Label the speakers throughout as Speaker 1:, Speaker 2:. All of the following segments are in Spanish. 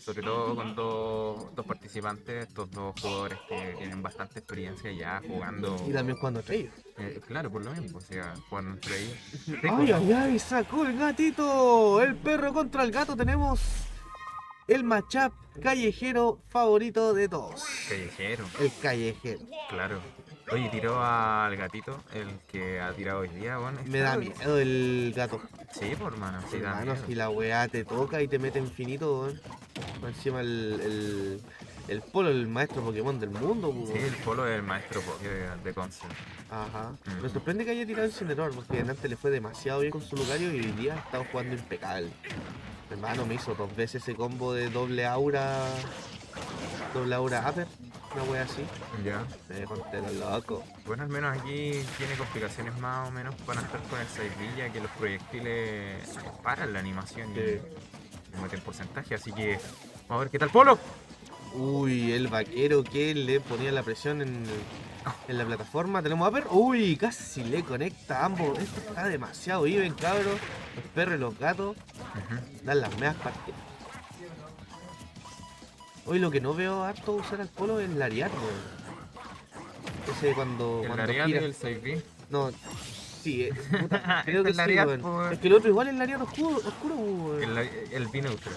Speaker 1: sobre todo con dos, dos participantes, estos dos jugadores que tienen bastante experiencia ya jugando.
Speaker 2: Y también cuando entre ellos.
Speaker 1: eh, claro, por lo mismo, o sea, jugando entre ellos.
Speaker 2: Ay, ay, ay, sacó el gatito. El perro contra el gato. Tenemos el matchup callejero favorito de todos.
Speaker 1: Callejero,
Speaker 2: El callejero.
Speaker 1: claro. Oye, tiró al gatito, el que ha tirado hoy día, bueno.
Speaker 2: Me da miedo el gato.
Speaker 1: Sí, por hermano, sí, da miedo.
Speaker 2: si la weá te toca y te mete infinito, weón. Encima el, el, el polo, el maestro Pokémon del mundo, weón.
Speaker 1: Sí, el polo es el maestro Poké de, Concept.
Speaker 2: Ajá.
Speaker 1: Mm.
Speaker 2: Me sorprende que haya tirado Incineroar, porque antes le fue demasiado bien con su Lucario y hoy día ha estado jugando impecable. Hermano, me hizo dos veces ese combo de doble aura. Doble aura upper, una wea así.
Speaker 1: Ya.
Speaker 2: Me dejó entero loco.
Speaker 1: Bueno, al menos aquí tiene complicaciones más o menos para estar con el Saibilla, que los proyectiles paran la animación
Speaker 2: Sí.
Speaker 1: y le meten porcentaje, así que vamos a ver qué tal Polo.
Speaker 2: Uy, el vaquero que le ponía la presión en, en la plataforma. Tenemos upper. Uy, casi le conecta a ambos. Esto está demasiado even, cabros. Los perros y los gatos
Speaker 1: Ujú.
Speaker 2: dan las meas partidas. Hoy lo que no veo harto usar al polo es el lariat, weón. Ese cuando,
Speaker 1: El
Speaker 2: cuando
Speaker 1: Ariadne y el Saibi.
Speaker 2: No, sí, eh, puta, creo que
Speaker 1: El
Speaker 2: sí,
Speaker 1: Lariat.
Speaker 2: Es que el otro igual es el lariat oscuro, oscuro weón.
Speaker 1: El, el Bineutral.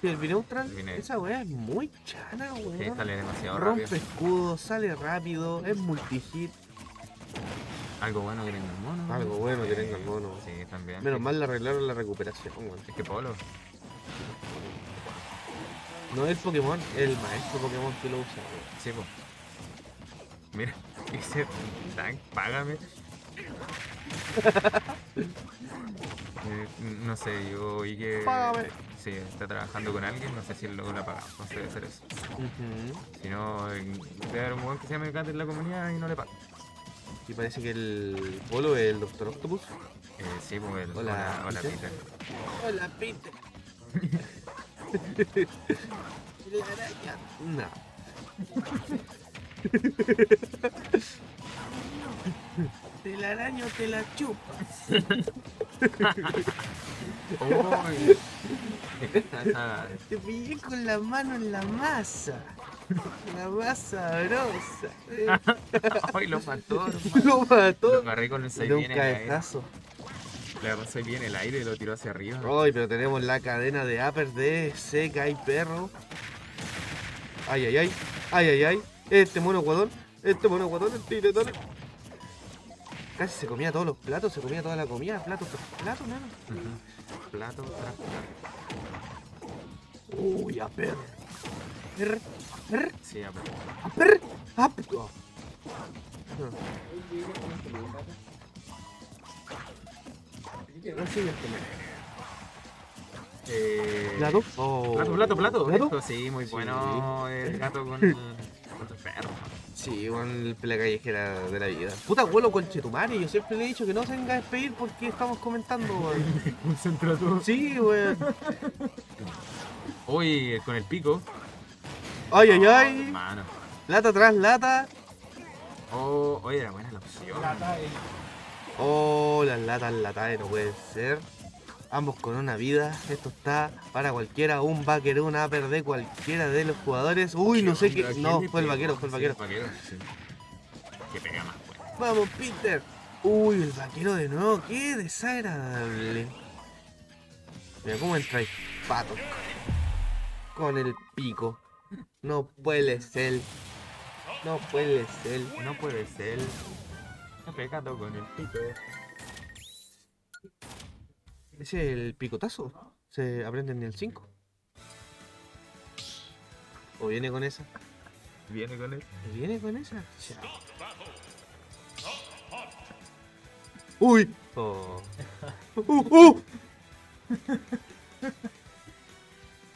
Speaker 2: Sí, el Bineutral,
Speaker 1: el Bineutral.
Speaker 2: esa weá es muy chana, weón.
Speaker 1: Sí, sale demasiado
Speaker 2: Rompe
Speaker 1: rápido.
Speaker 2: escudo, sale rápido, es multi-hit.
Speaker 1: Algo bueno que tenga el mono.
Speaker 2: Algo bueno que tenga el mono.
Speaker 1: Sí, también.
Speaker 2: Menos mal le arreglaron la recuperación, weón.
Speaker 1: Es que Polo.
Speaker 2: No es el Pokémon, es el maestro Pokémon que lo usa, weón.
Speaker 1: Sí, po. Mira, dice Tank, págame. Eh, no sé, yo oí que.
Speaker 2: Págame.
Speaker 1: Sí, está trabajando con alguien, no sé si él lo le ha pagado, no sé, debe ser eso. Si no, eh, debe haber un weón que se llame Cat en la comunidad y no le paga.
Speaker 2: Y parece que el polo es el Doctor Octopus.
Speaker 1: Eh, sí, pues el.
Speaker 2: Hola,
Speaker 1: hola,
Speaker 2: Peter.
Speaker 1: Peter.
Speaker 2: Hola, Peter. la araña. No. Te la araño, te la chupas. Te pillé con la mano en la masa. La masa sabrosa.
Speaker 1: Ay, lo mató, hermano.
Speaker 2: Lo
Speaker 1: Lo
Speaker 2: mató.
Speaker 1: agarré con el
Speaker 2: De
Speaker 1: 6
Speaker 2: un
Speaker 1: bien en el aire.
Speaker 2: cabezazo.
Speaker 1: Le 6 bien en el aire y lo tiró hacia arriba.
Speaker 2: Ay, pero tenemos la cadena de uppers de seca y perro. Ay, ay, ay. Ay, ay, ay. Este mono guadón. Este mono guadón, el tiretón. Casi se comía todos los platos, se comía toda la comida, plato tras plato, nada.
Speaker 1: Plato tras plato.
Speaker 2: Uy, a perro. Perr, perr,
Speaker 1: Sí, ya, pero-
Speaker 2: a perr,
Speaker 1: Eh,
Speaker 2: ¿Plato? Oh.
Speaker 1: Plato, plato, plato.
Speaker 2: ¿Plato?
Speaker 1: Esto sí, muy
Speaker 2: Sí.
Speaker 1: bueno el gato con el, con el perro.
Speaker 2: Sí, con pelea callejera de la vida. Puta abuelo conchetumare, yo siempre le he dicho que no se venga a despedir porque estamos comentando, weón.
Speaker 1: Concentra todo.
Speaker 2: Sí, weón.
Speaker 1: Uy, con el pico.
Speaker 2: Ay, ay, ay.
Speaker 1: Hermano.
Speaker 2: Lata tras lata.
Speaker 1: Oh, oye, era buena la opción.
Speaker 2: Oh, las latas latadas, no puede ser. Ambos con una vida. Esto está para cualquiera. Un vaquero, un upper de cualquiera de los jugadores. Uy, no sé qué.
Speaker 1: ¿A quién
Speaker 2: No, fue el
Speaker 1: pegó?
Speaker 2: vaquero, fue el
Speaker 1: Sí,
Speaker 2: vaquero.
Speaker 1: vaquero, sí. Que pega más, bueno.
Speaker 2: Vamos, Peter. Uy, el vaquero de nuevo. Qué desagradable. Mira cómo entra el pato. Con el pico. No puede ser. No puede ser.
Speaker 1: No puede ser. Está pegando con el pico.
Speaker 2: ¿Ese es el picotazo? ¿Se aprende en el 5? ¿O viene con esa?
Speaker 1: Viene con él.
Speaker 2: ¿Viene con esa? ¡Uy! Oh. ¡Uh! ¡Uh!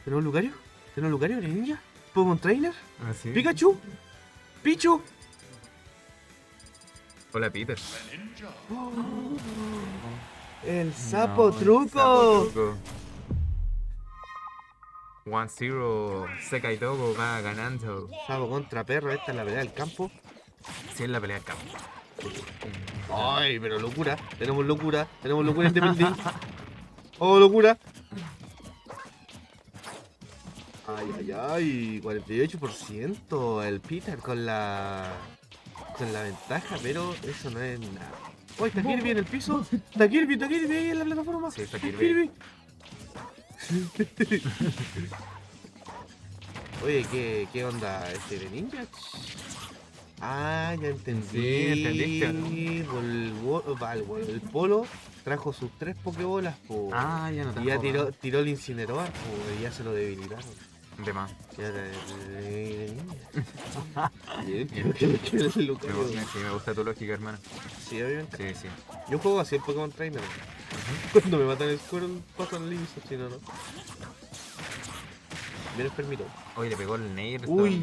Speaker 2: ¿Tenemos un Lucario? ¿Tenemos un Lucario? ¿Ninja? ¿Pokémon Trainer?
Speaker 1: ¿Ah, sí?
Speaker 2: ¿Pikachu? ¿Pichu?
Speaker 1: Hola, Peter.
Speaker 2: ¡El sapo
Speaker 1: No, el
Speaker 2: truco!
Speaker 1: sapo truco. One Zero, Seca y Togo va ganando.
Speaker 2: Sapo contra perro, esta es la pelea del campo.
Speaker 1: Sí, es la pelea del campo.
Speaker 2: Ay, pero locura. Tenemos locura. Tenemos locura independiente. Oh, locura. Ay, ay, ay, 48% el Peter con la con la ventaja, pero eso no es nada. ¡Uy, está Kirby en el piso! ¡Está Kirby, está Kirby ahí en la plataforma!
Speaker 1: Sí, está
Speaker 2: ¡Está
Speaker 1: Kirby.
Speaker 2: Oye, ¿qué, ¿qué onda este de ninja? Ah, ya entendí.
Speaker 1: Sí, entendiste, ¿o no?
Speaker 2: El, polo trajo sus tres pokebolas, po.
Speaker 1: Ah, ya no
Speaker 2: y ya tiró, tiró el incinerador, po, y ya se lo debilitaron.
Speaker 1: De más.
Speaker 2: El
Speaker 1: Me, gusta- me tu lógica, hermano.
Speaker 2: Sí, obviamente.
Speaker 1: Sí, sí.
Speaker 2: Yo juego así el Pokémon Trainer. Cuando me matan el Squirrel, paso al Libis, si no, no. Bien permito.
Speaker 1: Oye, le pegó el Nair.
Speaker 2: Uy.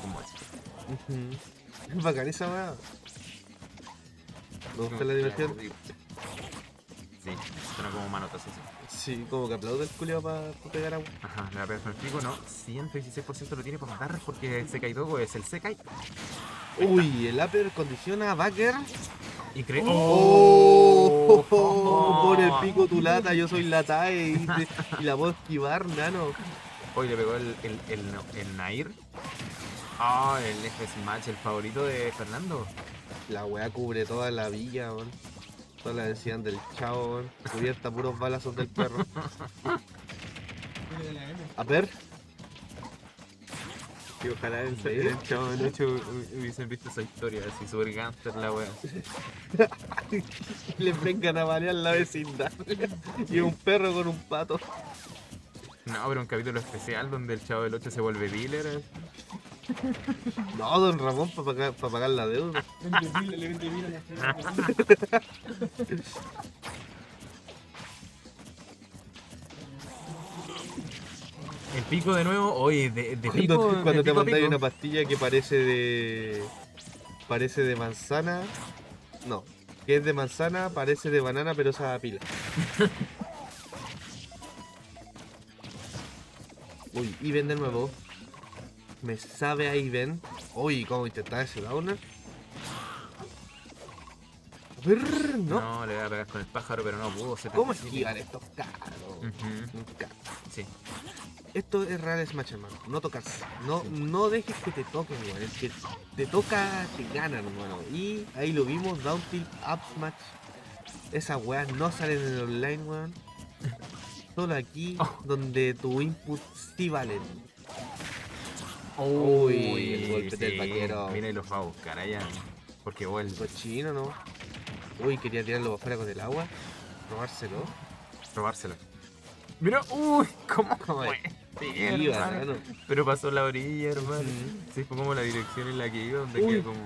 Speaker 1: ¿Cómo es?
Speaker 2: Es bacán esa weá. Me gusta la diversión.
Speaker 1: Sí, suena como manotas así.
Speaker 2: Sí, como que aplaude el culiao para pegar agua.
Speaker 1: Ajá, le va a pegar con el pico, no. 116% lo tiene para matar porque el Sekai Dogo es el Sekai.
Speaker 2: Uy, el upper condiciona a Backer.
Speaker 1: Y cree.
Speaker 2: ¡Oh! Por el pico tu lata, yo soy la TAE y, te- y la puedo esquivar, nano.
Speaker 1: Hoy le pegó el, el, el, el Nair. Ah, el Smash, el favorito de Fernando.
Speaker 2: La weá cubre toda la villa, weón. Toda la decían del chavo. Cubierta puros balazos del perro. A ver. Y ojalá serio.
Speaker 1: El chavo de noche hubiesen visto esa historia, así super gangster la wea.
Speaker 2: Le vengan a balear la vecindad. Y un perro con un pato.
Speaker 1: No, pero un capítulo especial donde el chavo del 8 se vuelve dealer.
Speaker 2: No, don Ramón, para pagar, pa pagar la deuda.
Speaker 3: Vende le vende pila a la
Speaker 1: El pico de nuevo, oye, de, de
Speaker 2: Cuando,
Speaker 1: pico.
Speaker 2: te- cuando te mandáis una pastilla que parece de. Parece de manzana. No. Que es de manzana, parece de banana, pero esa pila. Uy, Iben de nuevo. Me sabe a Iben. Uy, ¿cómo intentar ese downer? No.
Speaker 1: No, le voy a pegar con el pájaro, pero no pudo.
Speaker 2: ¿Cómo esquivar estos caros? Nunca.
Speaker 1: Sí.
Speaker 2: Esto es Real Smash, hermano. No tocarse. No, no dejes que te toquen, weón. El que te toca, te ganan, hermano. Y ahí lo vimos, Down Tilt, Up Smash. Esas weas no salen en el online, weón. Solo aquí,
Speaker 1: Oh.
Speaker 2: donde tu input sí valen.
Speaker 1: Uy,
Speaker 2: Uy, el golpe del vaquero.
Speaker 1: Mira, y los va a buscar allá. Porque vuelve.
Speaker 2: Cochino, ¿no? Uy, quería tirarlo afuera con el agua. Robárselo.
Speaker 1: Robárselo. Mira, uy, ¿cómo? Sí, hermano.
Speaker 2: hermano.
Speaker 1: Pero pasó la orilla, hermano. Sí, fue como la dirección en la que iba, donde quedó como.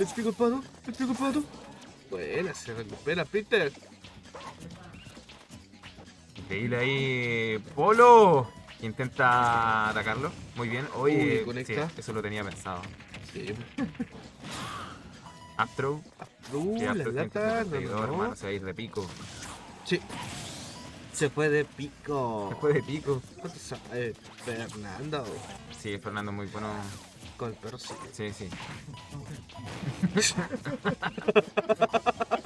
Speaker 2: ¡El pico el pato! Buena, se recupera, Peter.
Speaker 1: Increíble ahí. ¡Polo! Intenta atacarlo. Muy bien. Oye,
Speaker 2: Uy,
Speaker 1: sí, eso lo tenía pensado.
Speaker 2: Sí.
Speaker 1: Up throw. Sí,
Speaker 2: la
Speaker 1: up throw
Speaker 2: lata,
Speaker 1: 172,
Speaker 2: no, no,
Speaker 1: hermano.
Speaker 2: no.
Speaker 1: Se va a ir de pico.
Speaker 2: Sí. Se fue de pico.
Speaker 1: Después de pico.
Speaker 2: ¿Cuánto sabe Fernando?
Speaker 1: Sí, Fernando muy bueno.
Speaker 2: Con el perro sí.
Speaker 1: Sí, sí.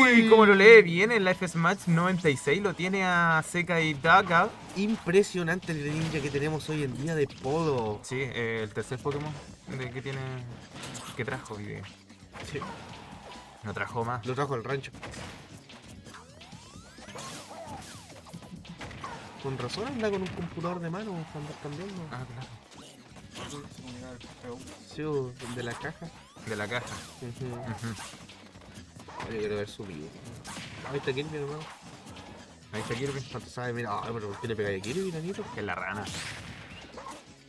Speaker 1: Uy, como lo lee bien en la F Smash 96, lo tiene a Seca y Daga.
Speaker 2: Impresionante el ninja que tenemos hoy en día de polo.
Speaker 1: Sí, eh, el tercer Pokémon de que tiene. que trajo y de-
Speaker 2: Sí.
Speaker 1: no trajo más.
Speaker 2: Lo trajo al rancho. Con razón anda con un computador de mano para andar cambiando.
Speaker 1: Ah, claro.
Speaker 2: Sí, el de la caja.
Speaker 1: De la caja.
Speaker 2: Yo quiero ver su vivo. Ahí está Kirby, hermano.
Speaker 1: Ahí está Kirby,
Speaker 2: ¿Cuánto sabe? Mira, ay, pero ¿por qué le pegáis a Kirby, nanito?
Speaker 1: que es la rana.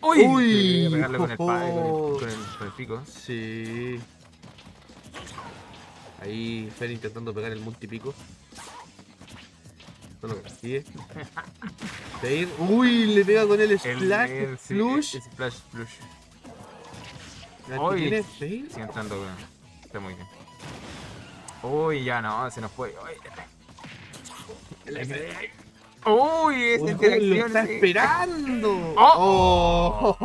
Speaker 2: Uy.
Speaker 1: Quería pegarle con el, pa- con el, con el- con el pico.
Speaker 2: Sí. Ahí Fer intentando pegar el multipico. No lo consigue. Fer. Uy, le pega con el Splash
Speaker 1: el- el Splash Flush.
Speaker 2: ¿La
Speaker 1: Uy. Sigue entrando. Está muy bien. Uy, ya no, se nos fue. Uy, Uy, esa
Speaker 2: Uy,
Speaker 1: interacción.
Speaker 2: lo está
Speaker 1: sí.
Speaker 2: esperando.
Speaker 1: Oh.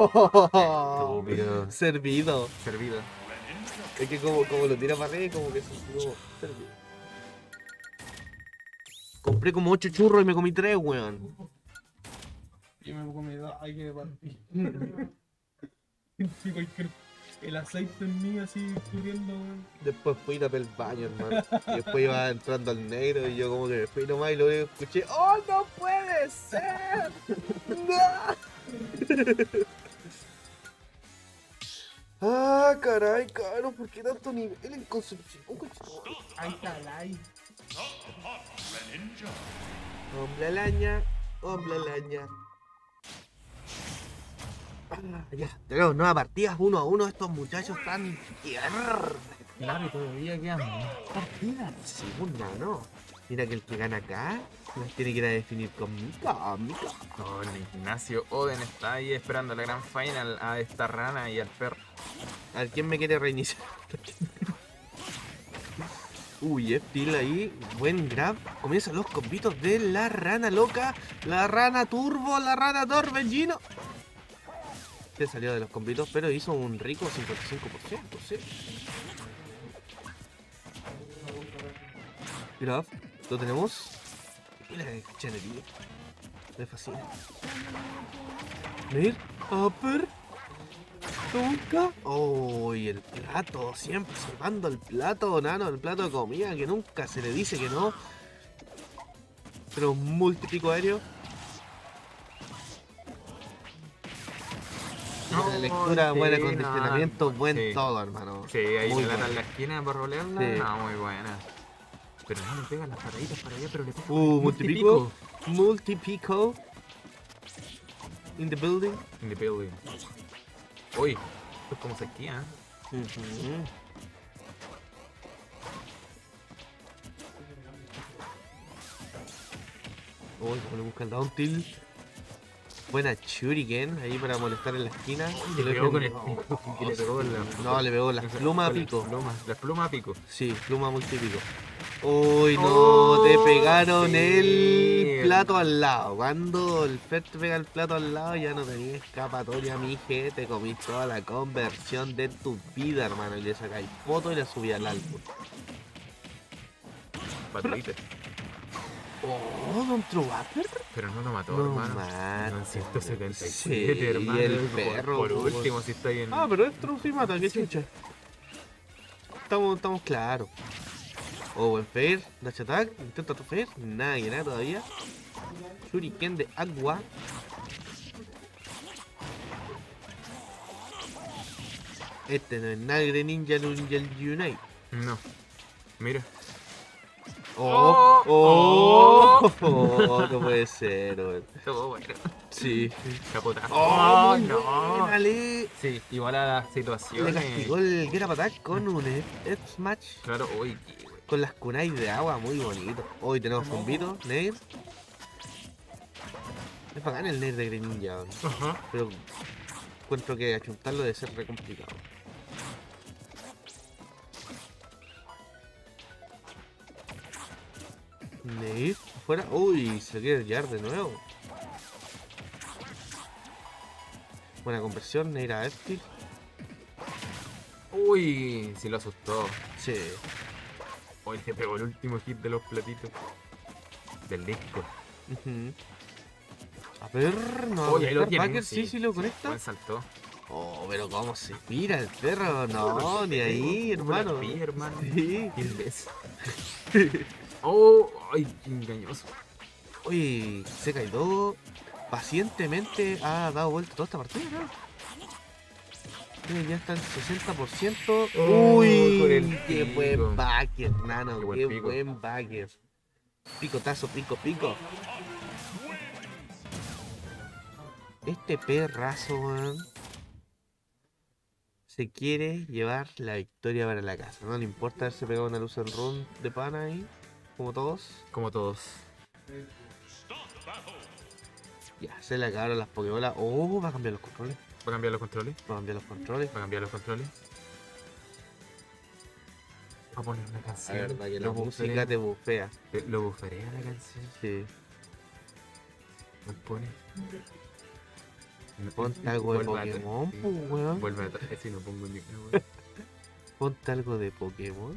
Speaker 2: Oh. Servido.
Speaker 1: Servido.
Speaker 2: Es que como, como lo tira para arriba, como que se como servido. Compré como 8 churros y me comí 3, weón.
Speaker 3: Yo me comí dos, hay que partir. El aceite en mí así corriendo, weón.
Speaker 2: Después fui a tapar el baño, hermano. Y después iba entrando al negro y yo como que me fui nomás y que escuché, ¡Oh, no puede ser! ¡No! ¡Ah, caray, caro! ¿Por qué tanto nivel en Concepción?
Speaker 3: Ahí está el ay.
Speaker 2: Hombre araña, hombre araña. Ya, tenemos nueva partida, uno a uno. Estos muchachos están.
Speaker 1: Claro, y todavía quedan más partidas.
Speaker 2: Segunda, ¿no? Mira que el que gana acá las tiene que ir a definir con Mika, Mika.
Speaker 1: Con Ignacio Oden está ahí esperando la gran final a esta rana y al perro.
Speaker 2: A ver, ¿quién me quiere reiniciar? Uy, Eptil ahí, buen grab. Comienzan los combitos de la rana loca, la rana turbo, la rana torbellino. Se salió de los combitos, pero hizo un rico 55%, sí. Grab, lo tenemos. Mira qué chanería. Me fascina. Mir, upper. Nunca. Oh, el plato, siempre salvando el plato, nano, el plato de comida, que nunca se le dice que no. Pero un multipico aéreo. Buena lectura,
Speaker 1: sí,
Speaker 2: buen
Speaker 1: no,
Speaker 2: acondicionamiento, buen
Speaker 1: sí.
Speaker 2: todo, hermano.
Speaker 1: Sí, ahí
Speaker 2: Muy bueno.
Speaker 1: en la esquina para rolearla.
Speaker 2: Sí.
Speaker 1: No, muy buena. Pero no le pegan las pataditas para allá, pero le pegan.
Speaker 2: Uh, multipico. Multipico. In the building.
Speaker 1: In the building. Uy, esto es como se esquía. ¿eh?
Speaker 2: Ujú. Uy, como le busca el down tilt. Buena Shuriken ahí para molestar en la esquina.
Speaker 1: Le
Speaker 2: lo
Speaker 1: pegó con el pico. Y le pegó con la.
Speaker 2: No, le pegó las plumas a
Speaker 1: las
Speaker 2: pico.
Speaker 1: plumas- Las plumas a pico.
Speaker 2: Sí, pluma multipico. Uy, no,
Speaker 1: Oh,
Speaker 2: te pegaron
Speaker 1: sí.
Speaker 2: el plato al lado. Cuando el Fer te pega el plato al lado, ya no tenía escapatoria, mije. Te comí toda la conversión de tu vida, hermano. Y le sacáis foto y la subí al álbum.
Speaker 1: Pataditas.
Speaker 2: Oh, Don Trowapper.
Speaker 1: Pero no lo mató,
Speaker 2: No
Speaker 1: hermano.
Speaker 2: mata.
Speaker 1: No, en 177,
Speaker 2: Sí,
Speaker 1: hermano.
Speaker 2: y el
Speaker 1: Por-
Speaker 2: perro,
Speaker 1: Por,
Speaker 2: pues.
Speaker 1: último, si está ahí en.
Speaker 2: Ah, pero es Trophy mata, qué chucha. Estamos, estamos claros. Oh, buen fair, dash attack, intenta tu fair, nada que nada todavía. Shuriken de agua. Este no es Nagre Ninja Ninja Unite.
Speaker 1: No. Mira.
Speaker 2: Oh, oh, oh, no puede ser, weón.
Speaker 1: Todo bueno.
Speaker 2: Sí.
Speaker 1: Capotazo.
Speaker 2: Oh,
Speaker 1: no.
Speaker 2: no. Dale.
Speaker 1: Sí, igual a la
Speaker 2: Le
Speaker 1: situación.
Speaker 2: castigó el Get Up Attack con un F-Smash.
Speaker 1: Claro, uy, qué-
Speaker 2: Con las kunai de agua, muy bonito. Hoy tenemos combito, Nair. Es bacán el Nair de Greninja.
Speaker 1: Ajá.
Speaker 2: pero encuentro que achuntarlo debe ser re complicado. Nair, afuera. Uy, se quiere llevar de nuevo. Buena conversión, Nair a.
Speaker 1: Uy, sí lo asustó.
Speaker 2: Sí.
Speaker 1: Hoy le pegó el último hit de los platitos. Del disco.
Speaker 2: A ver, no.
Speaker 1: Oye, lo
Speaker 2: sí, sí lo conecta.
Speaker 1: Buen saltó.
Speaker 2: Oh, pero cómo se mira el perro. No, ni ahí, hermano. Sí.
Speaker 1: Oh, ay, engañoso.
Speaker 2: Oye, se caído pacientemente ha dado vuelta toda esta partida, ¿no? Ya está en 60%.
Speaker 1: Oh,
Speaker 2: Uy,
Speaker 1: con el
Speaker 2: qué
Speaker 1: pico.
Speaker 2: buen backer, nano.
Speaker 1: Qué buen
Speaker 2: Qué
Speaker 1: pico.
Speaker 2: buen backer. Picotazo, pico, pico. Este perrazo, weón. Se quiere llevar la victoria para la casa. No le importa haberse pegado una luz en run de pana ahí, como todos.
Speaker 1: Como todos.
Speaker 2: Ya, se le acabaron las Pokébolas. Oh, va a cambiar los controles.
Speaker 1: ¿Va a cambiar los controles?
Speaker 2: Va a cambiar los controles.
Speaker 1: ¿Va a cambiar los controles? Va a poner una
Speaker 2: La
Speaker 1: canción.
Speaker 2: verdad que la música te bufea.
Speaker 1: Lo buferea la canción.
Speaker 2: Sí.
Speaker 1: Me pone.
Speaker 2: Ponte algo de Pokémon, weón.
Speaker 1: Vuelve atrás, si no pongo una, weón.
Speaker 2: Ponte algo de Pokémon.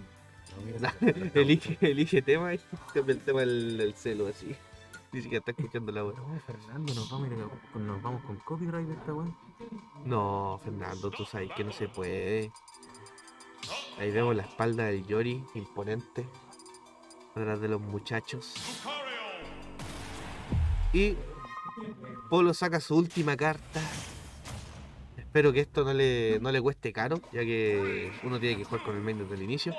Speaker 2: elige, elige tema y cambia el tema del, del celo así. Ni siquiera está escuchando la voz.
Speaker 1: No, Fernando, nos vamos, a ir a- con- nos vamos con copyright de esta weón.
Speaker 2: No, Fernando, tú sabes que no se puede. Ahí vemos la espalda del Yori, imponente. Atrás de los muchachos. Y Polo saca su última carta. Espero que esto no le, no le cueste caro, ya que uno tiene que jugar con el main desde el inicio.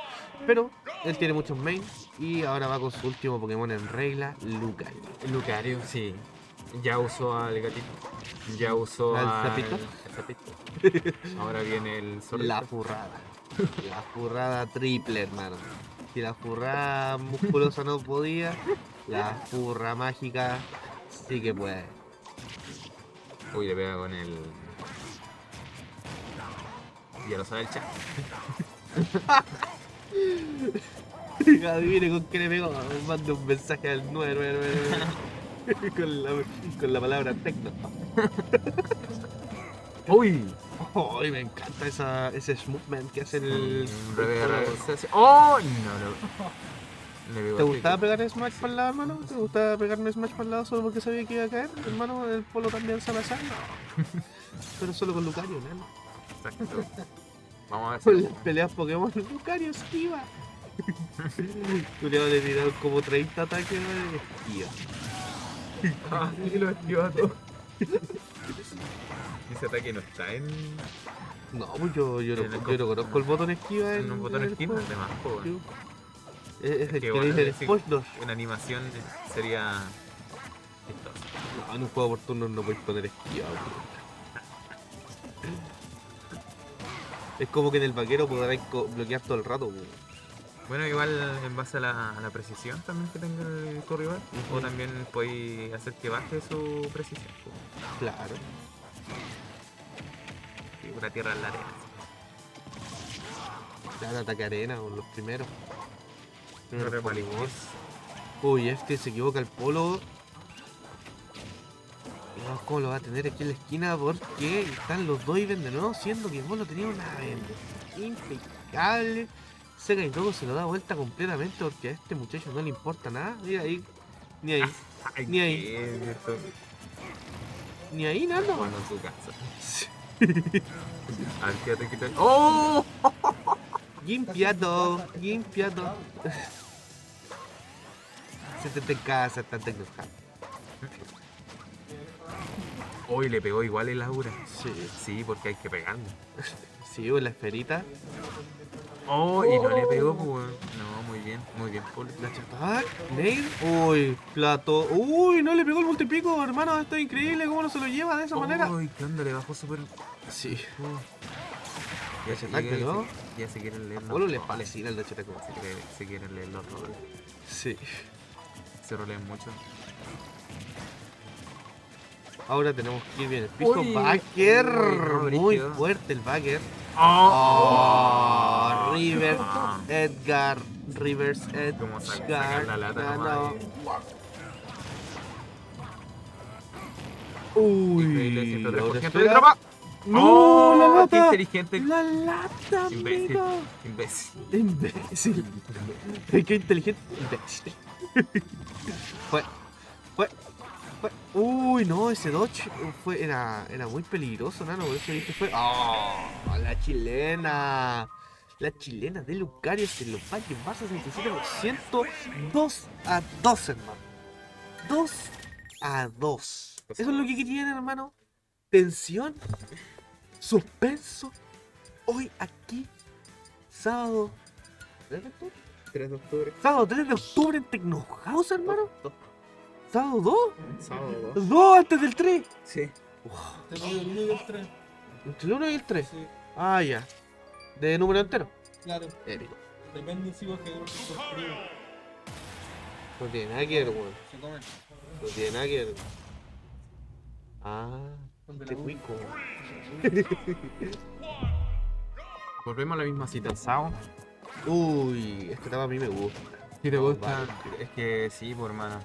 Speaker 2: Pero él tiene muchos mains y ahora va con su último Pokémon en regla, Lucario.
Speaker 1: Lucario, sí. Ya usó al gatito. Ya usó
Speaker 2: ¿Al sapito.
Speaker 1: Ahora viene el zorrito.
Speaker 2: La furrada. La furrada triple, hermano. Si la furrada musculosa no podía, la furra mágica sí que puede.
Speaker 1: Uy, le pega con el. Ya lo sabe el chat.
Speaker 2: Adivine con qué le pegó. Manda un mensaje al 999 con la, con la palabra tecno.
Speaker 1: Uy.
Speaker 2: Ay, me encanta esa, ese movement que hace el.
Speaker 1: Revés. ¡Oh! No, no.
Speaker 2: ¿Te gustaba pegar Smash para el lado, hermano? ¿Te gustaba pegarme Smash para el lado solo porque sabía que iba a caer? Hermano, el polo también sabe hacer. Pero solo con Lucario, ¿no?
Speaker 1: Exacto. Vamos a ver
Speaker 2: las peleas Pokémon, Lucario esquiva. Julio le tiraron como 30 ataques de esquiva.
Speaker 1: Ah, sí, lo esquiva todo. Ese ataque no está en,
Speaker 2: No, pues yo, yo, no, yo conozco el botón esquiva en,
Speaker 1: en un botón
Speaker 2: juego.
Speaker 1: además, weón.
Speaker 2: Es, es el
Speaker 1: que
Speaker 2: dice el
Speaker 1: ese-
Speaker 2: Smash 2.
Speaker 1: En animación sería.
Speaker 2: No, en un juego por turnos no puedes poner esquiva. Es como que en el vaquero podrás bloquear todo el rato, weón.
Speaker 1: Bueno, igual en base a la, a la precisión también que tenga el, tu rival, o también podéis hacer que baje su precisión.
Speaker 2: Claro.
Speaker 1: Y Una tierra en la arena.
Speaker 2: Claro, ataque arena con los primeros.
Speaker 1: Pero.
Speaker 2: Uy, este se equivoca el polo. No, ¿Cómo lo va a tener aquí en la esquina? Porque están los dos y de nuevo, siendo que Polo tenía una vende impecable. Sega y luego se lo da vuelta completamente porque a este muchacho no le importa nada. Mira ahí, ni ahí,
Speaker 1: Ay,
Speaker 2: Ni ahí. ni ahí nada.
Speaker 1: Bueno, en su casa. Quita el- ¡Oh!
Speaker 2: Limpiado, limpiado. Se te te en casa, está en.
Speaker 1: Hoy le pegó igual el aura.
Speaker 2: Sí,
Speaker 1: Sí, porque hay que pegarle.
Speaker 2: sí, o la esferita.
Speaker 1: Oh, y no le pegó, pues. No, muy bien, muy bien.
Speaker 2: La chata. Nail. Uy, plato. Uy, no le pegó el multipico, hermano. Esto es increíble. ¿Cómo no se lo lleva de esa manera?
Speaker 1: Uy, ¿qué onda? Le bajó súper.
Speaker 2: Sí.
Speaker 1: Ya
Speaker 2: Ese
Speaker 1: se,
Speaker 2: ataque,
Speaker 1: ya,
Speaker 2: ¿no?
Speaker 1: ya se quieren leer.
Speaker 2: A
Speaker 1: los
Speaker 2: Polo le
Speaker 1: roles.
Speaker 2: fascina el de.
Speaker 1: Se, se quieren leer los roles.
Speaker 2: Sí.
Speaker 1: Se rolean mucho.
Speaker 2: Ahora tenemos que ir bien el piso.
Speaker 1: Uy,
Speaker 2: Backer.
Speaker 1: uy,
Speaker 2: Muy fuerte el Backer.
Speaker 1: ¡Oh!
Speaker 2: Oh, River.
Speaker 1: Ah.
Speaker 2: Edgar. Rivers Edgar.
Speaker 1: sacar la lata
Speaker 2: Ah, no. Uy.
Speaker 1: Increíble, 103%
Speaker 2: ahora
Speaker 1: de
Speaker 2: espera.
Speaker 1: trapa.
Speaker 2: ¡No!
Speaker 1: ¡Oh!
Speaker 2: ¡La
Speaker 1: ¡Qué
Speaker 2: lata!
Speaker 1: inteligente!
Speaker 2: ¡La lata,
Speaker 1: Imbécil. Imbécil.
Speaker 2: Imbécil. Qué inteligente. Imbécil. Fue. Fue. Uy, no, ese dodge fue, era, era muy peligroso, nano. Por eso dije fue. ¡Oh! La chilena. La chilena de Lucario se lo va a llevar 67%. 2 a 2, hermano. 2 a 2. Eso es lo que querían, hermano. Tensión. Suspenso. Hoy aquí. Sábado. ¿tres de octubre?
Speaker 1: 3 de octubre.
Speaker 2: Sábado 3 de octubre en Tecnohouse, hermano. Sábado 2.
Speaker 1: Sábado.
Speaker 2: 2 antes del 3.
Speaker 1: Sí.
Speaker 3: Pido el 1 y el 3.
Speaker 2: Entre el 1 y el 3.
Speaker 3: Sí,
Speaker 2: Ah, ya. De número entero.
Speaker 3: claro.
Speaker 2: Épico.
Speaker 3: Depende si vos que.
Speaker 2: No tiene nada que ver, weón.
Speaker 3: Se comen.
Speaker 2: No tiene nada que ver. Ah, cuico.
Speaker 1: Volvemos a la misma cita sábado.
Speaker 2: Uy, este tema a mí me gusta.
Speaker 1: Si te gusta, es que sí, por hermano.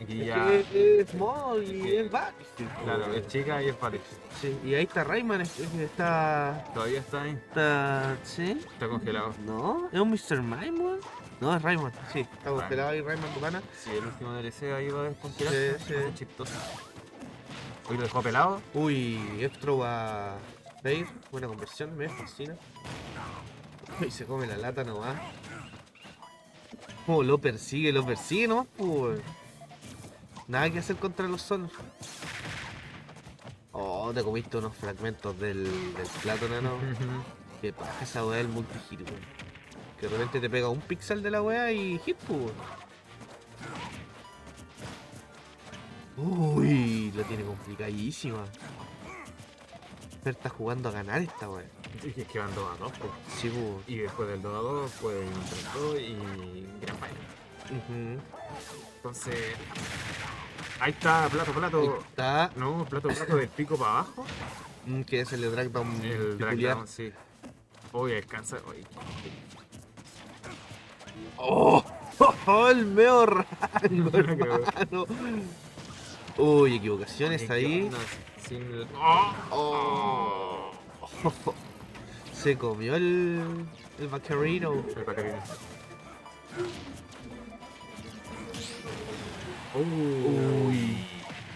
Speaker 2: Es
Speaker 1: ya.
Speaker 2: es Small y es Battlefield.
Speaker 1: Claro, es chica y es Battlefield.
Speaker 2: Sí, y ahí está Rayman, es- es- está.
Speaker 1: Todavía está ahí.
Speaker 2: está. ¿Sí?
Speaker 1: Está congelado.
Speaker 2: ¿No? ¿Es un Mr. Mime? No, es Rayman, sí, está congelado ahí Rayman Tucana.
Speaker 1: Sí, el último DLC ahí va a descongelar.
Speaker 2: Sí, sí.
Speaker 1: Chistoso. Hoy lo dejó pelado.
Speaker 2: Uy, Extro a Dave, buena conversión, me fascina. Y se come la lata nomás. Oh, lo persigue, lo persigue nomás, pues. Nada que hacer contra los sonos. Oh, te comiste unos fragmentos del, del plato, nano. Que paja esa weá del multi-hit, weón. Que de repente te pega un pixel de la weá y hit, weón. Uy, lo tiene complicadísima. Fer está jugando a ganar esta weá.
Speaker 1: Y es que van 2 a 2, pues.
Speaker 2: Sí, pues.
Speaker 1: Y después del 2 a 2 puede ir un 3 2 y gran baile.
Speaker 2: Ujú.
Speaker 1: Entonces. Ahí está, plato,
Speaker 2: Ahí
Speaker 1: plato.
Speaker 2: está.
Speaker 1: No, plato, plato del pico para abajo.
Speaker 2: mm, Que es el de Drag Down
Speaker 1: El dragón, sí. Uy, descansa. Uy,
Speaker 2: ¡Oh! ¡Oh! ¡El meo hermano! Uy, equivocaciones ahí.
Speaker 1: Sin el- ¡Oh!
Speaker 2: ¡Oh! Se comió el. el vaquerino.
Speaker 1: El Bacarino. Uy.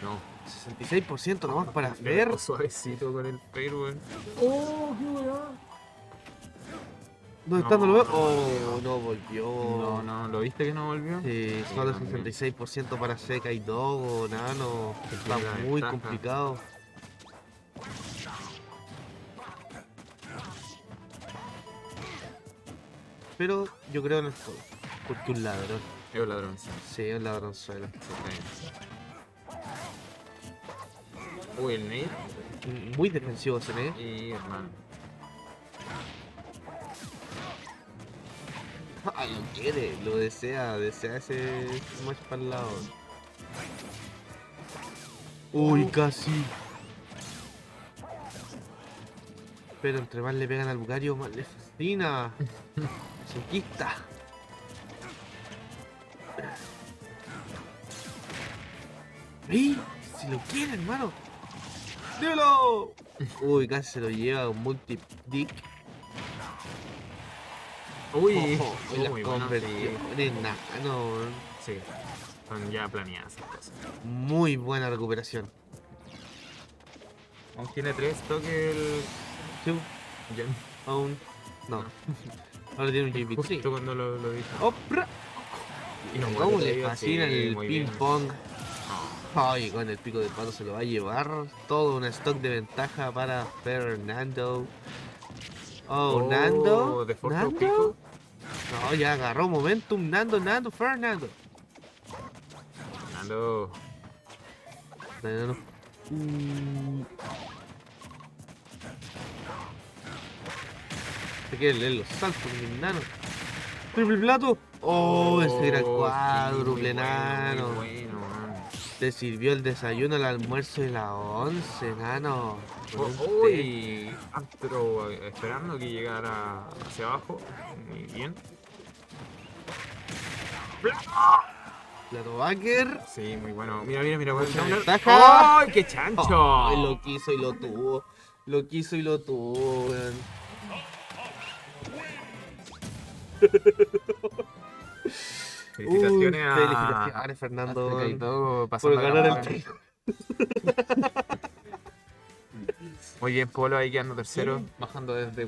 Speaker 1: No.
Speaker 2: 66% nomás para ver.
Speaker 1: suavecito con el pelo, weón.
Speaker 3: ¡Oh, qué weá!
Speaker 2: ¿Dónde está? ¿No lo veo? Oh, no volvió.
Speaker 1: No, no, ¿lo viste que no volvió?
Speaker 2: Sí, solo
Speaker 1: también.
Speaker 2: 66% para Seca y Dogo, Nano. Está muy complicado. Pero yo creo en el juego. Porque un ladrón.
Speaker 1: Es un ladrón, sí.
Speaker 2: Sí, un ladronzuelo.
Speaker 1: Bien. Uy, el Nate.
Speaker 2: Mm, Muy defensivo ese, ¿eh?
Speaker 1: Y hermano.
Speaker 2: Ah, lo quiere, lo desea, desea ese smash para el lado. Uy, casi. Pero entre más le pegan al Bucario, más le fascina. Se Si lo quiere, hermano. ¡Dímelo! Uy, casi se lo lleva un multi-dick.
Speaker 1: Uy,
Speaker 2: y las
Speaker 1: muy bueno, sí.
Speaker 2: nano.
Speaker 1: Sí, son ya planeadas esas cosas.
Speaker 2: Muy buena recuperación.
Speaker 1: Aún tiene tres toques el.
Speaker 2: Sí, aún. No. Ahora tiene un JP3.
Speaker 1: Justo cuando lo, lo dije.
Speaker 2: ¡Opra!
Speaker 1: Y no
Speaker 2: ¿Cómo le
Speaker 1: sí,
Speaker 2: fascina el
Speaker 1: muy
Speaker 2: Ay, con el pico de pato se lo va a llevar. Todo un stock de ventaja para Fernando. Oh, Nando.
Speaker 1: De
Speaker 2: ¿Nando?
Speaker 1: Pico.
Speaker 2: No, ya agarró momentum. Nando, Nando, Fernando.
Speaker 1: Nando.
Speaker 2: Mm. Se quiere leer los saltos, mi nano. Triple plato. Oh, ese gran
Speaker 1: bueno,
Speaker 2: nano.
Speaker 1: Bueno, man.
Speaker 2: Te sirvió el desayuno, el almuerzo y la once, nano.
Speaker 1: Oh, Uy, Astro eh, esperando que llegara hacia abajo. Muy bien.
Speaker 2: Plato Baker.
Speaker 1: Sí, muy bueno. Mira, mira, mira. ¡Ay, qué chancho!
Speaker 2: Ay, lo quiso y lo tuvo. Lo quiso y lo tuvo, weón.
Speaker 1: Felicitaciones
Speaker 2: Uy,
Speaker 1: a.
Speaker 2: Felicitaciones, Fernando.
Speaker 1: a Kaito
Speaker 2: por
Speaker 1: pasando
Speaker 2: ganar el.
Speaker 1: Muy bien, Polo ahí quedando tercero, bajando desde